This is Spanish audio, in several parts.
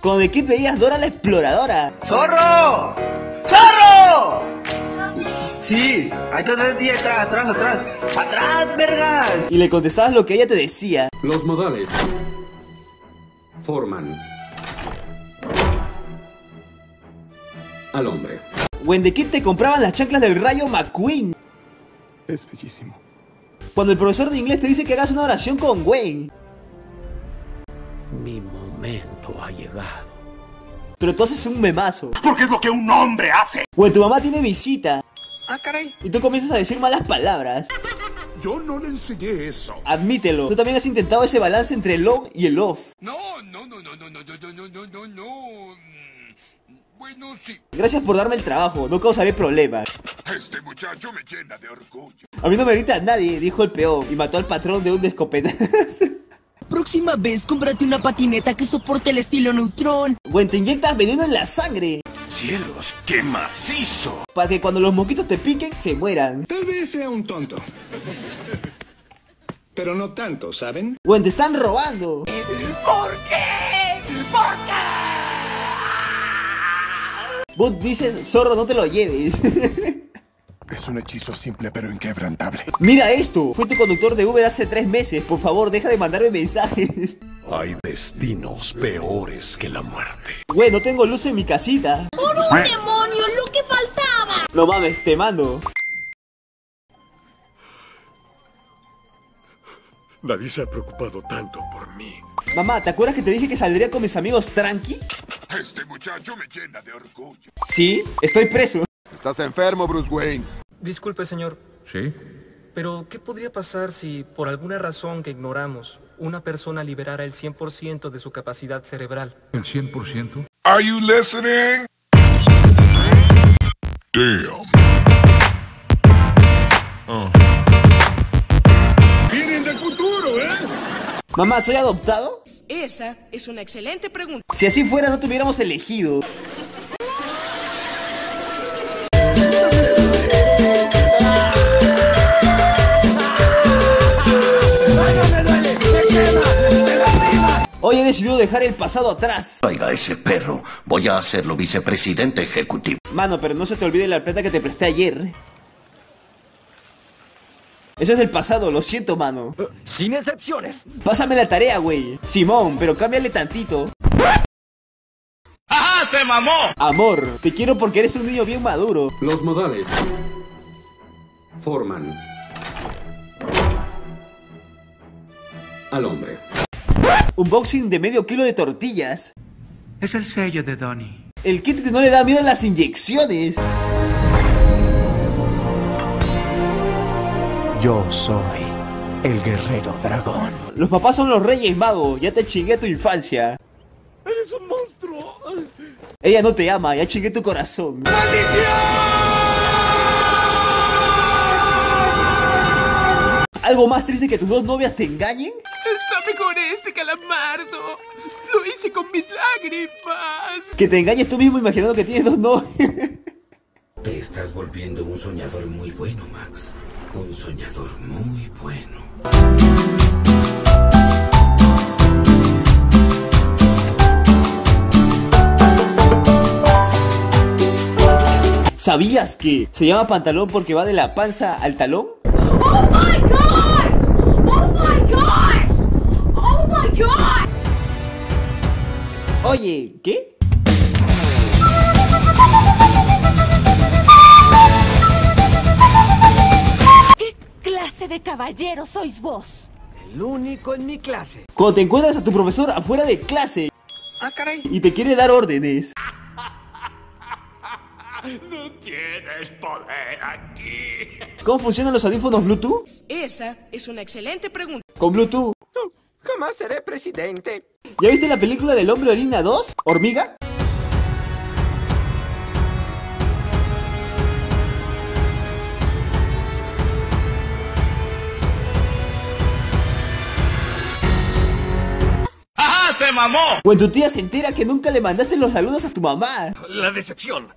Cuando de Kid veías Dora la exploradora. ¡Zorro! ¡Zorro! Sí, ahí está atrás, atrás, atrás, atrás. ¡Atrás, vergas! Y le contestabas lo que ella te decía. Los modales forman al hombre. O en The Kid te compraban las chanclas del rayo McQueen. Es bellísimo. Cuando el profesor de inglés te dice que hagas una oración con Wayne. Mi momento ha llegado. Pero tú haces un memazo. Porque es lo que un hombre hace. O en tu mamá tiene visita. Ah, caray. Y tú comienzas a decir malas palabras. Yo no le enseñé eso. Admítelo. Tú también has intentado ese balance entre el on y el off. No, no, no, no, no, no, no, no, no, no, no. Mm, Bueno, sí. Gracias por darme el trabajo. No causaré problemas. Este muchacho me llena de orgullo. A mí no me grita nadie, dijo el peón. Y mató al patrón de un escopetazo. Próxima vez cómprate una patineta que soporte el estilo neutrón. O te inyectas veneno en la sangre. Cielos, qué macizo. Para que cuando los mosquitos te piquen, se mueran. Tal vez sea un tonto. Pero no tanto, ¿saben? O en te están robando. ¿Por qué? ¿Por qué? Vos dices, zorro, no te lo lleves. Es un hechizo simple pero inquebrantable. Mira esto. Fue tu conductor de Uber hace tres meses. Por favor, deja de mandarme mensajes. Hay destinos peores que la muerte. Güey, no tengo luz en mi casita. ¡Un demonio! ¡Lo que faltaba! No mames, te mando. Nadie se ha preocupado tanto por mí. Mamá, ¿te acuerdas que te dije que saldría con mis amigos tranqui? Este muchacho me llena de orgullo. Sí, estoy preso. Estás enfermo, Bruce Wayne. Disculpe, señor, ¿Sí? pero ¿qué podría pasar si, por alguna razón que ignoramos, una persona liberara el 100% de su capacidad cerebral? ¿El 100%? Are you listening? Damn. Vienen del futuro, ¿eh? Mamá, ¿soy adoptado? Esa es una excelente pregunta. Si así fuera, no te hubiéramos elegido. Hoy he decidido dejar el pasado atrás. Traiga ese perro. Voy a hacerlo vicepresidente ejecutivo. Mano, pero no se te olvide la plata que te presté ayer. Eso es del pasado, lo siento, mano. Sin excepciones. Pásame la tarea, güey. Simón, pero cámbiale tantito. ¡Ajá! ¡Se mamó! Amor, te quiero porque eres un niño bien maduro. Los modales forman al hombre. Unboxing de medio kilo de tortillas. Es el sello de Donnie. El kit que no le da miedo a las inyecciones. Yo soy el guerrero dragón. Los papás son los reyes magos. Ya te chingué tu infancia. ¡Eres un monstruo! Ella no te ama, ya chingué tu corazón. ¿Algo más triste que tus dos novias te engañen? Está mejor este calamardo. Lo hice con mis lágrimas. Que te engañes tú mismo imaginando que tienes dos novias. Te estás volviendo un soñador muy bueno, Max. Un soñador muy bueno. ¿Sabías que se llama pantalón porque va de la panza al talón? ¡Oh my gosh! ¡Oh my gosh! ¡Oh! Oye, ¿qué? ¿Qué clase de caballero sois vos? El único en mi clase. Cuando te encuentras a tu profesor afuera de clase ¡Ah, caray! y te quiere dar órdenes. No tienes poder aquí. ¿Cómo funcionan los audífonos Bluetooth? Esa es una excelente pregunta. Con Bluetooth. Jamás seré presidente. ¿Ya viste la película del hombre orina 2? ¿Hormiga? ¡Ajá! ¡Se mamó! O en tu tía se entera que nunca le mandaste los saludos a tu mamá. La decepción.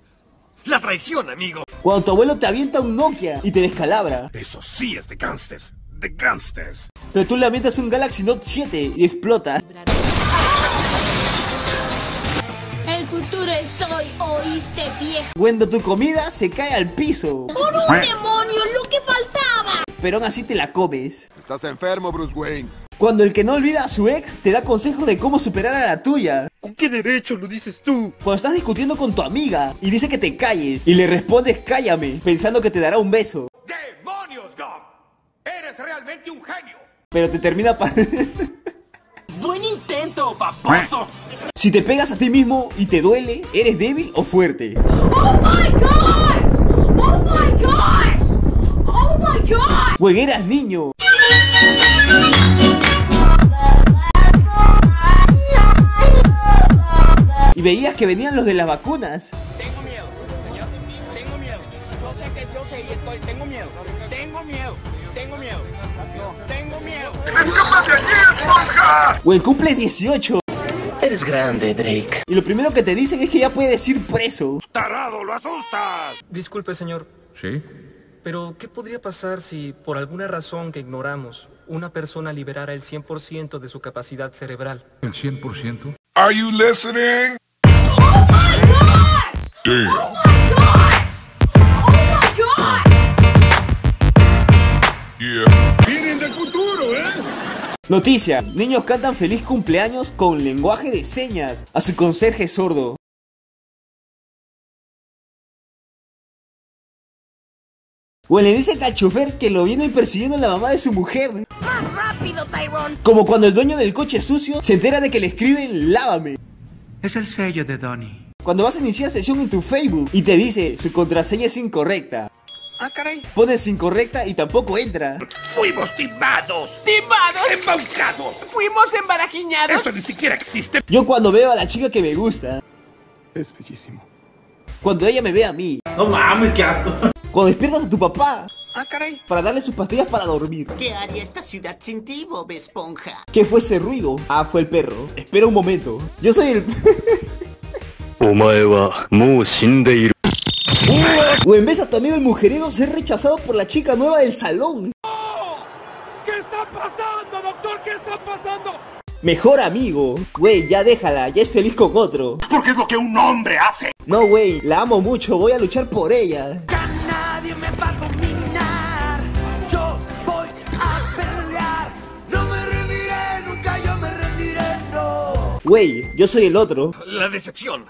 La traición, amigo. Cuando tu abuelo te avienta un Nokia y te descalabra. Eso sí es de gangsters. Gangsters. Pero tú le avientas un Galaxy Note 7 y explota. futuro es hoy, ¿oíste, viejo? Cuando tu comida se cae al piso, ¡Por un demonio, lo que faltaba! pero aún así te la comes. Estás enfermo, Bruce Wayne. Cuando el que no olvida a su ex te da consejos de cómo superar a la tuya. ¿Con qué derecho lo dices tú? Cuando estás discutiendo con tu amiga y dice que te calles y le respondes cállame, pensando que te dará un beso, ¡Demonios, Gum! ¡Eres realmente un genio! pero te termina pa- ¡Buen intento, paposo! Si te pegas a ti mismo y te duele, ¿eres débil o fuerte? ¡Oh my gosh! ¡Oh my gosh! ¡Oh my gosh! Pues eras niño. Y veías que venían los de las vacunas. O en cumple 18. Eres grande, Drake. Y lo primero que te dicen es que ya puedes ir preso. ¡Tarado, lo asustas! Disculpe, señor, ¿Sí? pero ¿qué podría pasar si, por alguna razón que ignoramos, una persona liberara el 100% de su capacidad cerebral? ¿El 100%? Are you listening? ¡Oh my gosh! Damn. Noticia, niños cantan feliz cumpleaños con lenguaje de señas a su conserje sordo. O le dicen al chofer que lo viene persiguiendo la mamá de su mujer. ¡Más rápido, Tyrone! Como cuando el dueño del coche sucio se entera de que le escriben lávame. Es el sello de Donnie. Cuando vas a iniciar sesión en tu Facebook y te dice su contraseña es incorrecta. Ah, caray. Pones incorrecta y tampoco entra. ¡Fuimos timados! ¡Timados! ¡Embaucados! ¡Fuimos embarajiñados! ¡Eso ni siquiera existe! Yo cuando veo a la chica que me gusta, Es bellísimo. cuando ella me ve a mí, No mames, qué asco. cuando despiertas a tu papá Ah, caray. para darle sus pastillas para dormir. ¿Qué haría esta ciudad sin ti, Bob Esponja? ¿Qué fue ese ruido? Ah, fue el perro. Espera un momento. Yo soy el... o en vez a tu amigo el mujeriego ser rechazado por la chica nueva del salón. ¿Qué está pasando, doctor? ¿Qué está pasando? Mejor amigo. Güey, ya déjala, ya es feliz con otro. Porque es lo que un hombre hace. No, güey, la amo mucho, voy a luchar por ella. Nadie me va a dominar. Yo voy a pelear. No me rendiré, nunca yo me rendiré, no. Güey, yo soy el otro. La decepción.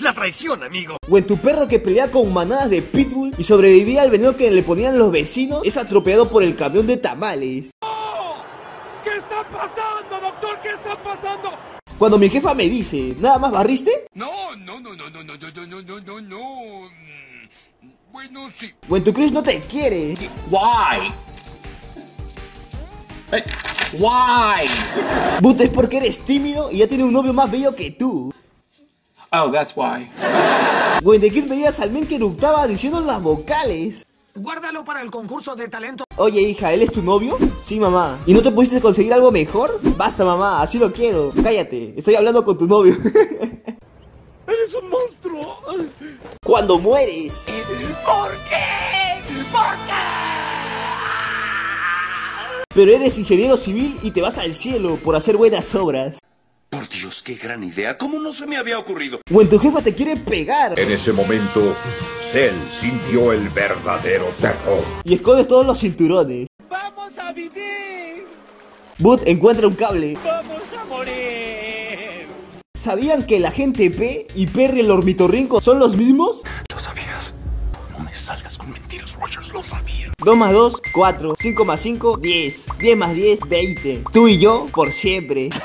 La traición, amigo. O en tu perro que pelea con manadas de pitbull y sobrevivía al veneno que le ponían los vecinos es atropellado por el camión de tamales. ¿Qué está pasando, doctor? ¿Qué está pasando? Cuando mi jefa me dice, ¿nada más barriste? No, no, no, no, no, no, no, no, no, no, no. Mm, Bueno, sí. O en tu crush no te quiere. Why? Eh, Why? But es porque eres tímido y ya tiene un novio más bello que tú. Oh, that's why. En The Kid veías al men que eructaba diciendo las vocales. Guárdalo para el concurso de talento. Oye hija, ¿él es tu novio? Sí mamá. ¿Y no te pudiste conseguir algo mejor? Basta mamá, así lo quiero. Cállate, estoy hablando con tu novio. Eres un monstruo. Cuando mueres. ¿Por qué? ¿Por qué? Pero eres ingeniero civil y te vas al cielo por hacer buenas obras. Por Dios, qué gran idea. ¿Cómo no se me había ocurrido? O en tu jefa te quiere pegar. En ese momento, Cell sintió el verdadero terror. Y escondes todos los cinturones. Vamos a vivir. Boot encuentra un cable. Vamos a morir. ¿Sabían que la gente P y Perry el ornitorrinco son los mismos? Lo sabías. No me salgas con mentiras, Rogers. Lo sabía. 2 más 2, 4. 5 más 5, 10. 10 más 10, 20. Tú y yo, por siempre.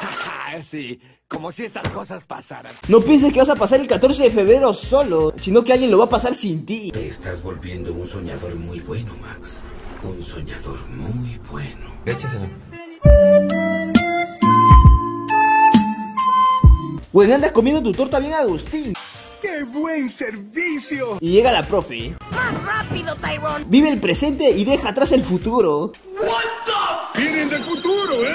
sí, como si estas cosas pasaran. No pienses que vas a pasar el 14 de febrero solo, sino que alguien lo va a pasar sin ti. Te estás volviendo un soñador muy bueno, Max. Un soñador muy bueno. Pues andas comiendo tu torta bien Agustín. ¡Qué buen servicio! Y llega la profe. ¡Más rápido, Tyrone! Vive el presente y deja atrás el futuro. Vienen del futuro, ¿eh?